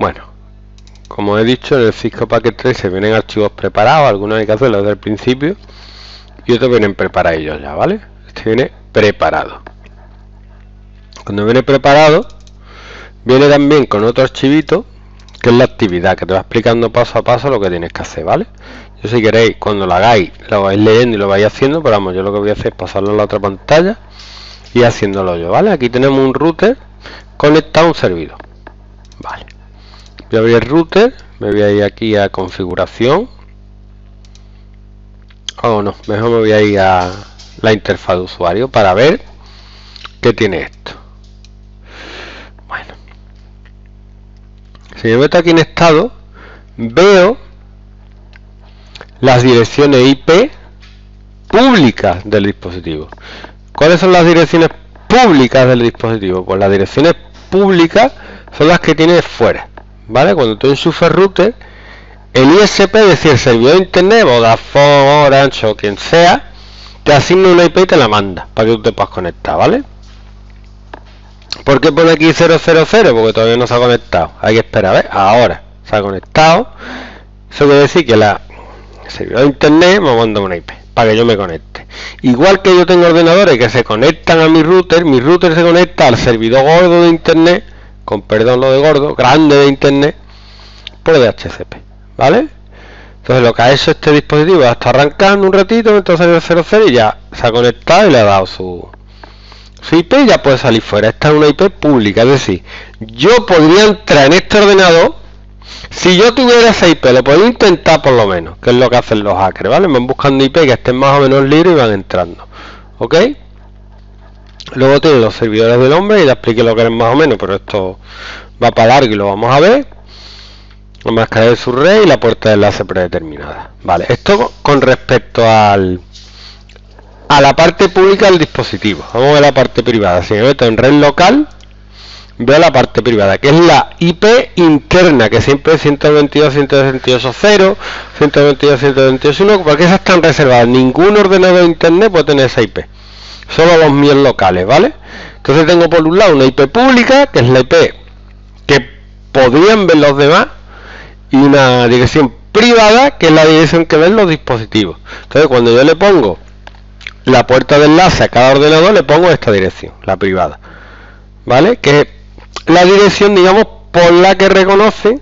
Bueno, como he dicho, en el Cisco Packet Tracer vienen archivos preparados, algunos hay que hacerlos desde el principio y otros vienen preparados ya, ¿vale? Este viene preparado. Cuando viene preparado, viene también con otro archivito que es la actividad, que te va explicando paso a paso lo que tienes que hacer, ¿vale? Yo si queréis, cuando lo hagáis, lo vais leyendo y lo vais haciendo, pero vamos, yo lo que voy a hacer es pasarlo a la otra pantalla y haciéndolo yo, ¿vale? Aquí tenemos un router conectado a un servidor, ¿vale? Voy a abrir el router, me voy a ir aquí a configuración. Oh, no, mejor me voy a ir a la interfaz de usuario para ver qué tiene esto. Bueno, si me meto aquí en estado, veo las direcciones IP públicas del dispositivo. ¿Cuáles son las direcciones públicas del dispositivo? Pues las direcciones públicas son las que tiene fuera. ¿Vale? Cuando tú enchufas router, el ISP, es decir, el servidor de internet, Vodafone, Orange o quien sea, te asigna una IP y te la manda para que tú te puedas conectar, ¿vale? ¿Por qué pone aquí 000? Porque todavía no se ha conectado. Hay que esperar. Ahora se ha conectado. Eso quiere decir que la servidor de internet me manda una IP para que yo me conecte. Igual que yo tengo ordenadores que se conectan a mi router, mi router se conecta al servidor gordo de internet con perdón lo de gordo, grande de internet, por DHCP, ¿vale? Entonces lo que ha hecho este dispositivo está arrancando un ratito, entonces el 00 y ya se ha conectado y le ha dado su, su IP y ya puede salir fuera. Esta es una IP pública, es decir, yo podría entrar en este ordenador si yo tuviera esa IP, lo puedo intentar por lo menos, que es lo que hacen los hackers, ¿vale? Van buscando IP que estén más o menos libres y van entrando, ¿ok? Luego tiene los servidores del hombre y ya expliqué lo que es más o menos, pero esto va para largo y lo vamos a ver. La máscara de su rey y la puerta de enlace predeterminada. Vale, esto con respecto al a la parte pública del dispositivo. Vamos a ver la parte privada. Si me meto en red local, veo la parte privada, que es la IP interna, que siempre es 122.168.0, 122.128.1, porque esas están reservadas. Ningún ordenador de internet puede tener esa IP solo los míos locales, ¿vale? Entonces tengo por un lado una IP pública, que es la IP que podrían ver los demás, y una dirección privada, que es la dirección que ven los dispositivos. Entonces cuando yo le pongo la puerta de enlace a cada ordenador, le pongo esta dirección, la privada. ¿Vale? Que es la dirección, digamos, por la que reconoce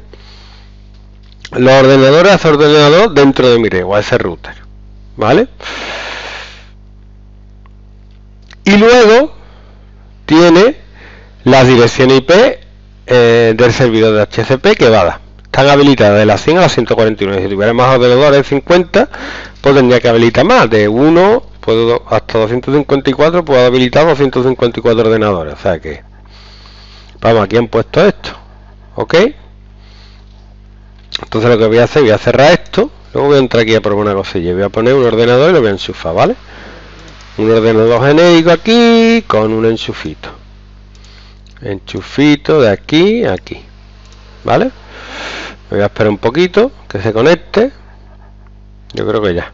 los ordenadores a ese ordenador dentro de mi red o a ese router. ¿Vale? Y luego tiene la dirección IP eh, del servidor de HCP que va a dar. Están habilitadas de la 100 a la 149. Si tuviera más ordenadores de 50, pues tendría que habilitar más. De 1 puedo hasta 254 puedo habilitar 254 ordenadores. O sea que vamos, aquí han puesto esto. ¿Ok? Entonces lo que voy a hacer, voy a cerrar esto. Luego voy a entrar aquí a probar una cosilla. Voy a poner un ordenador y lo voy a enchufar, ¿vale? Un ordenador genérico aquí con un enchufito. Enchufito de aquí a aquí. Vale voy a esperar un poquito que se conecte. Yo creo que ya.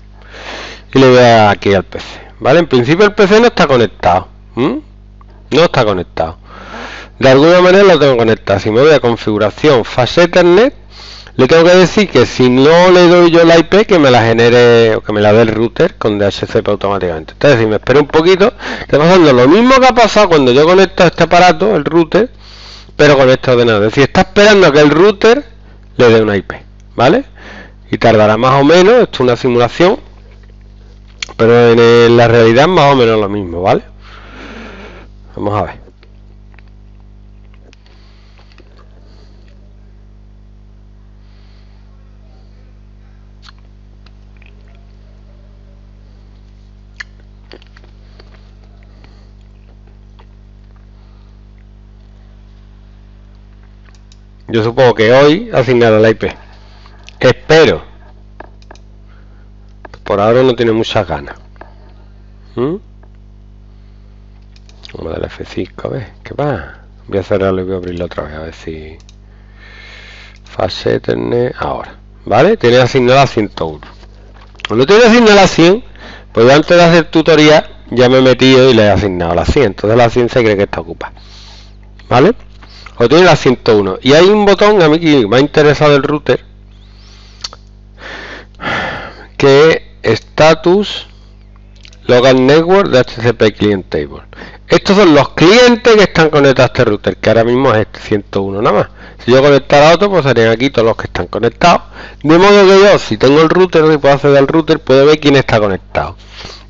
Y le voy a aquí al PC vale en principio el PC no está conectado no está conectado. De alguna manera lo tengo conectado. Si me voy a configuración fase ethernet le tengo que decir que si no le doy yo la IP que me la genere o que me la dé el router con DHCP automáticamente. Entonces si me espero un poquito está pasando lo mismo que ha pasado cuando yo conecto este aparato el router pero con este ordenador. Es decir está esperando a que el router le dé una IP vale y tardará más o menos esto es una simulación pero en la realidad más o menos lo mismo vale vamos a ver Yo supongo que hoy asignado la IP. Espero. Por ahora no tiene muchas ganas. ¿Mm? Vamos a darle F5 a ver. ¿Qué va? Voy a cerrarlo y voy a abrirlo otra vez a ver si. Fase Ethernet. Ahora. ¿Vale? Tiene asignada a 101. Cuando tiene asignada a 100, pues antes de hacer tutorial ya me he metido y le he asignado la 100. Entonces la 100 se cree que está ocupada. ¿Vale? O tiene la 101 y hay un botón a mí que me ha interesado el router que es status local network de HCP client table. Estos son los clientes que están conectados a este router que ahora mismo es este 101 nada más. Si yo conectara a otro pues serían aquí todos los que están conectados. De modo que yo si tengo el router y puedo acceder al router puedo ver quién está conectado.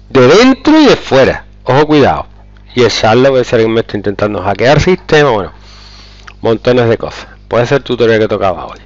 De dentro y de fuera. Ojo cuidado. Y echarlo puede ser alguien me está intentando hackear sistema bueno montones de cosas. Puede ser el tutorial que tocaba hoy